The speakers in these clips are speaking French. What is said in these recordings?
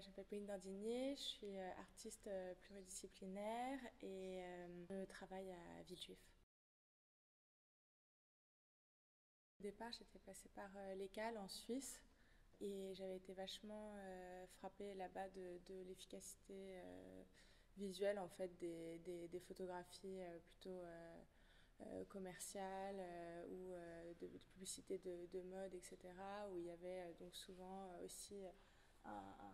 Je m'appelle Pauline Dardinier, je suis euh, artiste euh, pluridisciplinaire et euh, je travaille à Villejuif. Au départ, j'étais passée par l'ECAL en Suisse et j'avais été vachement frappée là-bas de, l'efficacité visuelle en fait des, photographies plutôt commerciales ou de, publicité de, de, mode, etc. où il y avait donc souvent aussi un,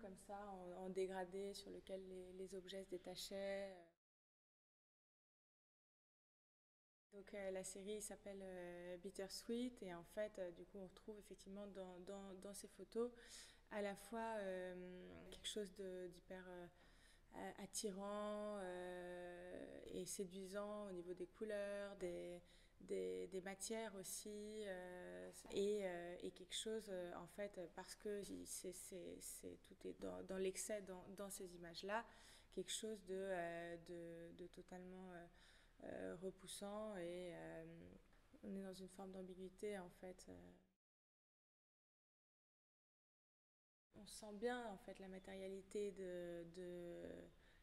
comme ça en, dégradé sur lequel les, objets se détachaient. Donc euh, la série s'appelle euh, Bittersweet et en fait euh, du coup on retrouve effectivement dans, dans, dans ces photos à la fois quelque chose d'hyper attirant et séduisant au niveau des couleurs, des, des, matières aussi euh, et, euh, et, quelque chose euh, en fait parce que c'est, tout est dans, l'excès dans, ces images là quelque chose de, totalement repoussant et on est dans une forme d'ambiguïté en fait on sent bien en fait la matérialité de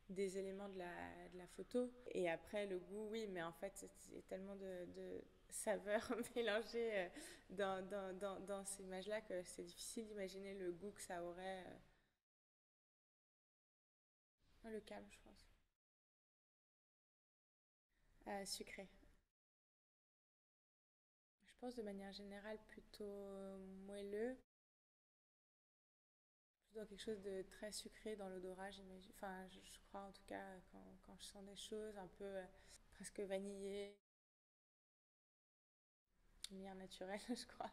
des éléments de la, photo. Et après, le goût, oui, mais en fait, c'est tellement de, saveurs mélangées euh, dans, dans, dans, dans ces images-là que c'est difficile d'imaginer le goût que ça aurait. Euh. Le calme, je pense. Euh, sucré. Je pense de manière générale plutôt moelleux dans quelque chose de très sucré dans l'odorat, Enfin, je, crois en tout cas quand, quand, je sens des choses un peu euh, presque vanillées. Lumière naturelle, je crois.